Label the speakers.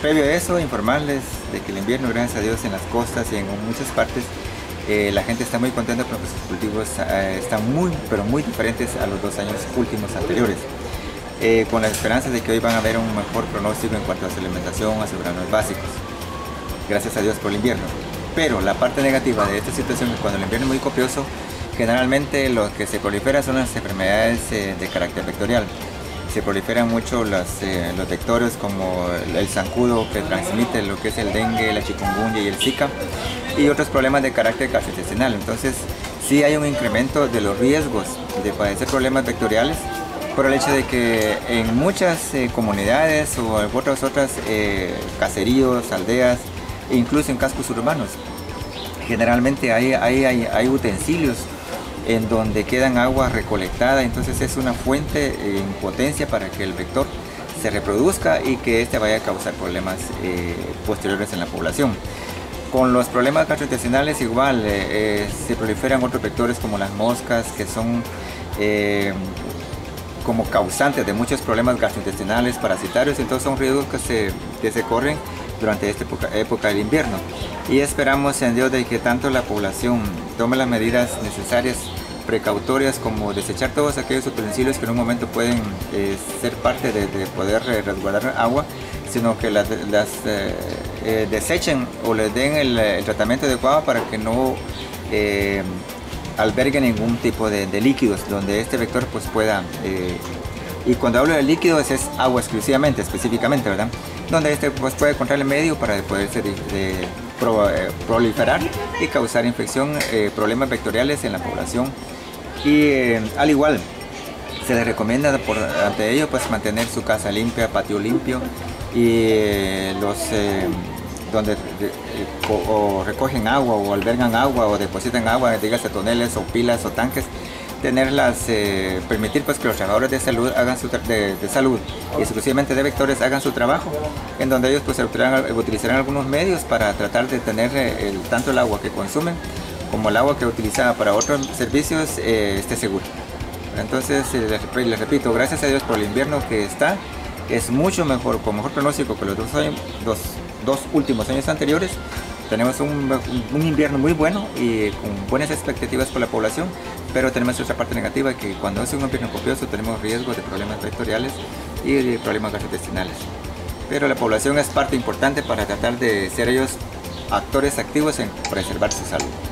Speaker 1: previo a eso, informarles de que el invierno, gracias a Dios, en las costas y en muchas partes, eh, la gente está muy contenta porque sus cultivos eh, están muy, pero muy diferentes a los dos años últimos anteriores. Eh, con la esperanza de que hoy van a haber un mejor pronóstico en cuanto a su alimentación, a sus granos básicos. Gracias a Dios por el invierno. Pero la parte negativa de esta situación es cuando el invierno es muy copioso, generalmente lo que se prolifera son las enfermedades de carácter vectorial se proliferan mucho eh, los vectores como el, zancudo que transmite lo que es el dengue, la chikungunya y el zika y otros problemas de carácter gastrointestinal. Entonces sí hay un incremento de los riesgos de padecer problemas vectoriales por el hecho de que en muchas eh, comunidades o en otras otras eh, caseríos, aldeas, incluso en cascos urbanos, generalmente hay, hay, hay utensilios en donde quedan agua recolectada, entonces es una fuente en potencia para que el vector se reproduzca y que este vaya a causar problemas eh, posteriores en la población. Con los problemas gastrointestinales igual, eh, eh, se proliferan otros vectores como las moscas que son como causantes de muchos problemas gastrointestinales, parasitarios, entonces son riesgos que se, que se corren durante esta época, época, del invierno. Y esperamos en Dios de que tanto la población tome las medidas necesarias precautorias como desechar todos aquellos utensilios que en un momento pueden eh, ser parte de, poder eh, resguardar agua, sino que las, eh, desechen o les den el, tratamiento adecuado para que no alberguen ningún tipo de, líquidos donde este vector pues pueda y cuando hablo de líquidos es agua exclusivamente, específicamente, ¿verdad? Donde este pues, puede encontrar el medio para poderse proliferar y causar infección, problemas vectoriales en la población. Y eh, al igual, se les recomienda por, ante ello pues mantener su casa limpia, patio limpio y eh, los eh, donde recogen agua o albergan agua o depositan agua, dígase toneles o pilas o tanques, tenerlas, permitir pues que los trabajadores de salud hagan su de, salud y exclusivamente de vectores hagan su trabajo, en donde ellos pues utilizarán, algunos medios para tratar de tener tanto el agua que consumen como el agua que utilizaba para otros servicios eh, esté seguro. Entonces, eh, les, repito, gracias a Dios por el invierno que está, es mucho mejor, con mejor pronóstico que los dos, dos, últimos años anteriores. Tenemos un, invierno muy bueno y con buenas expectativas por la población, pero tenemos otra parte negativa que cuando es un invierno copioso tenemos riesgo de problemas vectoriales y de problemas gastrointestinales. Pero la población es parte importante para tratar de ser ellos actores activos en preservar su salud.